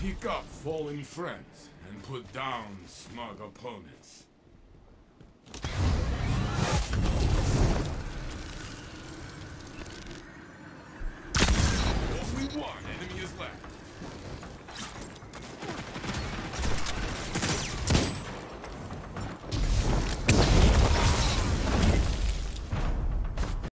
Pick up fallen friends and put down smug opponents. Only one enemy is left.